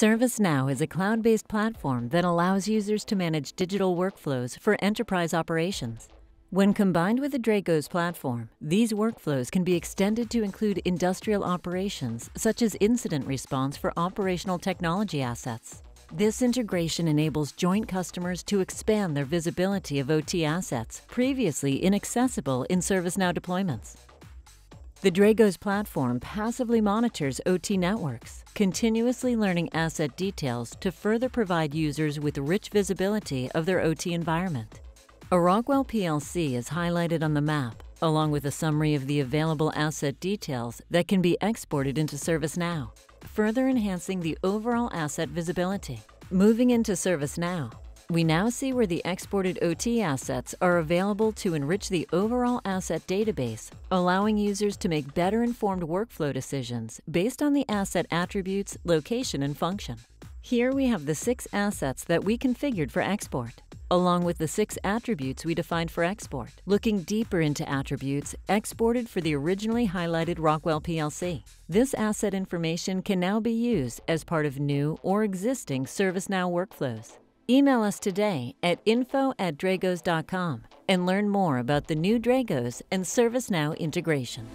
ServiceNow is a cloud based platform that allows users to manage digital workflows for enterprise operations. When combined with the Dragos platform, these workflows can be extended to include industrial operations, such as incident response for operational technology assets. This integration enables joint customers to expand their visibility of OT assets previously inaccessible in ServiceNow deployments. The Dragos platform passively monitors OT networks, continuously learning asset details to further provide users with rich visibility of their OT environment. A Rockwell PLC is highlighted on the map, along with a summary of the available asset details that can be exported into ServiceNow, further enhancing the overall asset visibility. Moving into ServiceNow, we now see where the exported OT assets are available to enrich the overall asset database, allowing users to make better informed workflow decisions based on the asset attributes, location, and function. Here we have the six assets that we configured for export, along with the six attributes we defined for export. Looking deeper into attributes exported for the originally highlighted Rockwell PLC. This asset information can now be used as part of new or existing ServiceNow workflows. Email us today at info at dragos.com and learn more about the new Dragos and ServiceNow integration.